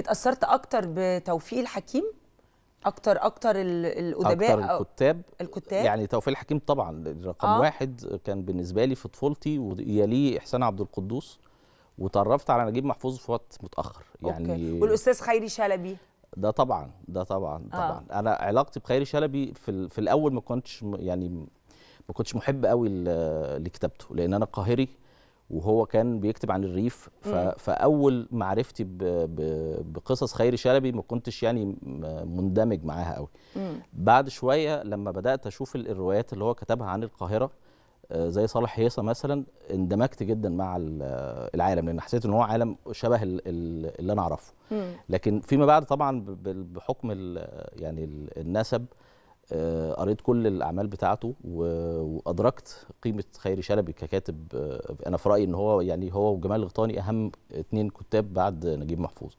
اتأثرت أكتر بتوفيق الحكيم أكتر أكتر ال- الأدباء أكتر الكتاب الكتاب يعني توفيق الحكيم طبعا رقم آه. واحد كان بالنسبة لي في طفولتي ويليه إحسان عبد القدوس وتعرفت على نجيب محفوظ في وقت متأخر يعني أوكي. والأستاذ خيري شلبي ده طبعا ده طبعا آه. طبعا. أنا علاقتي بخيري شلبي في في الأول ما كنتش يعني ما كنتش محب قوي لكتابته لأن أنا قاهري وهو كان بيكتب عن الريف. فأول معرفتي. بقصص خيري شلبي ما كنتش يعني مندمج معاها قوي مم. بعد شوية لما بدأت أشوف ال- الروايات اللي هو كتبها عن القاهرة آه، زي صالح هيصة مثلا اندمجت جدا مع ال- العالم لأن حسيت إن هو عالم شبه ال- ال- اللي أنا أعرفه. لكن فيما بعد طبعا بحكم يعني ال- النسب قريت كل الأعمال بتاعته وأدركت قيمة خيري شلبي ككاتب آه، أنا في رأيي إن هو يعني هو وجمال الغيطاني أهم اتنين كتاب بعد نجيب محفوظ.